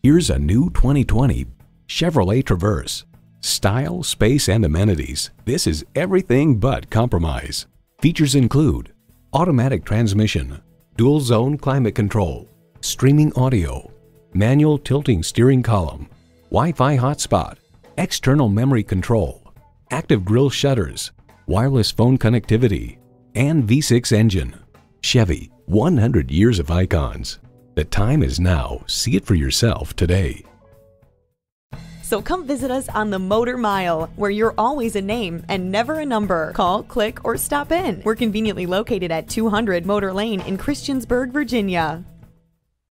Here's a new 2020 Chevrolet Traverse. Style, space, and amenities. This is everything but compromise. Features include automatic transmission, dual zone climate control, streaming audio, manual tilting steering column, Wi-Fi hotspot, external memory control, active grille shutters, wireless phone connectivity, and V6 engine. Chevy, 100 years of icons. The time is now. See it for yourself today. So come visit us on the Motor Mile, where you're always a name and never a number. Call, click, or stop in. We're conveniently located at 200 Motor Lane in Christiansburg, Virginia.